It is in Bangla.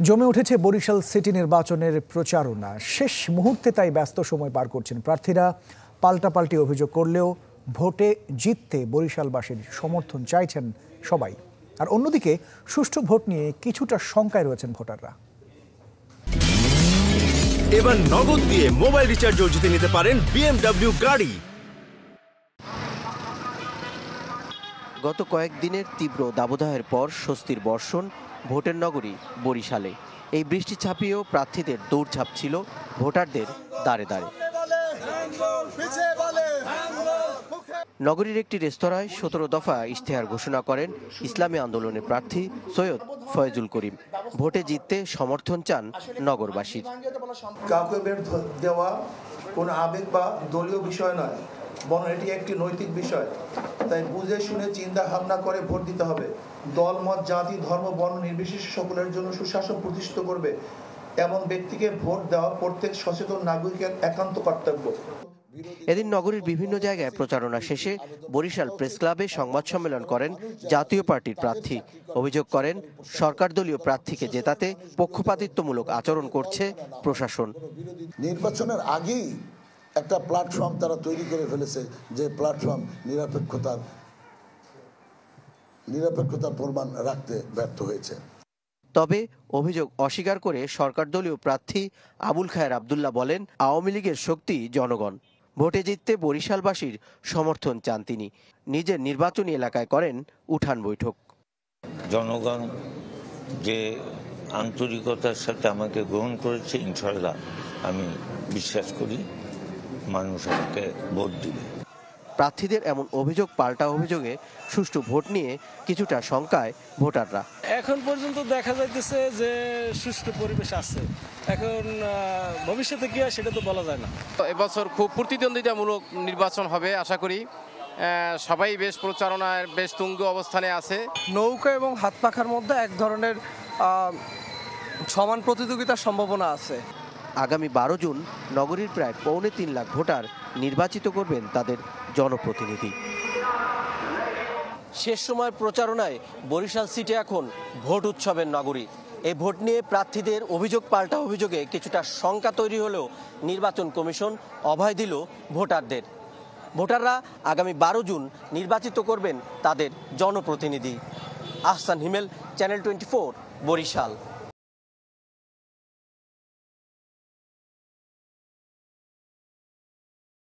জমে উঠেছে বরিশাল সিটি নির্বাচনের প্রচারণা। শেষ মুহূর্তে তাই ব্যস্ত সময় পার করছেন প্রার্থীরা। পাল্টাপাল্টি অভিযোগ করলেও ভোটে জিততে বরিশালবাসীর সমর্থন চাইছেন সবাই। আর অন্যদিকে, সুষ্ঠু ভোট নিয়ে কিছুটা শঙ্কায় রয়েছেন ভোটাররা। এবার নগদ দিয়ে মোবাইল রিচার্জও জিতে নিতে পারেন বিএমডব্লিউ গাড়ি। গত কয়েকদিনের তীব্র দাবদাহের পর স্বস্তির বর্ষণ ভোটের নগরী বরিশালে। এই বৃষ্টি ছাপিয়েও প্রার্থীদের দৌড়ঝাঁপ ছিল ভোটারদের দাঁড়ে দাঁড়ে নগরীর একটি রেস্তোরাঁয় সতেরো দফা ইশতেহার ঘোষণা করেন ইসলামী আন্দোলনের প্রার্থী সৈয়দ ফয়জুল করিম। ভোটে জিততে সমর্থন চান নগরবাসীর। কাউকে দেওয়া কোনো আবেগ বা দলীয় বিষয় নয়। বরং এটি একটি নৈতিক বিষয়। তাই বুঝে শুনে চিন্তা ভাবনা করে ভোট দিতে হবে। দল মত জাতি ধর্ম বর্ণ নির্বিশেষে সকলের জন্য সুশাসন প্রতিষ্ঠিত করবে। এমন ব্যক্তিকে ভোট দেওয়া প্রত্যেক সচেতন নাগরিকের একান্ত কর্তব্য। এদিন নগরীর বিভিন্ন জায়গায় প্রচারণা শেষে বরিশাল প্রেস ক্লাবে সংবাদ সম্মেলন করেন জাতীয় পার্টির প্রার্থী। অভিযোগ করেন সরকার দলীয় প্রার্থীকে জেতাতে পক্ষপাতিত্বমূলক আচরণ করছে প্রশাসন। নির্বাচনের আগেই একটা প্ল্যাটফর্ম তারা তৈরি করে ফেলেছে যে প্ল্যাটফর্ম নিরপেক্ষতার নিরপেক্ষতার প্রমাণ রাখতে ব্যর্থ হয়েছে। তবে অভিযোগ অস্বীকার করে সরকার দলীয় প্রার্থী আবুল খায়ের আবদুল্লাহ বলেন আওয়ামী লীগের শক্তি জনগণ। ভোটে জিততে বরিশালবাসীর সমর্থন চান তিনি। নিজের নির্বাচনী এলাকায় করেন উঠান বৈঠক। জনগণ যে আন্তরিকতার সাথে আমাকে গ্রহণ করেছে ইনশাল্লাহ আমি বিশ্বাস করি। মানুষ আমাকে ভোট দিবে। প্রার্থীদের এমন অভিযোগ পাল্টা অভিযোগে সুষ্ঠু ভোট নিয়ে কিছুটা শঙ্কায় ভোটাররা। এখন পর্যন্ত দেখা যাইতেছে যে সুষ্ঠু পরিবেশ আছে। এখন ভবিষ্যতে কি হয় সেটা তো বলা যায় না। এবছর খুব প্রতিদ্বন্দ্বিতামূলক নির্বাচন হবে আশা করি। সবাই বেশ প্রচারণার বেশ তুঙ্গ অবস্থানে আছে। নৌকা এবং হাত পাখার মধ্যে এক ধরনের সমান প্রতিযোগিতার সম্ভাবনা আছে। আগামী বারো জুন নগরীর প্রায় পৌনে তিন লাখ ভোটার নির্বাচিত করবেন তাদের জনপ্রতিনিধি। শেষ সময়ের প্রচারণায় বরিশাল সিটি এখন ভোট উৎসবের নগরী। এই ভোট নিয়ে প্রার্থীদের অভিযোগ পাল্টা অভিযোগে কিছুটা শঙ্কা তৈরি হলেও নির্বাচন কমিশন অভয় দিল ভোটারদের। ভোটাররা আগামী বারো জুন নির্বাচিত করবেন তাদের জনপ্রতিনিধি। Ahsan Himel, channel twenty Barishal.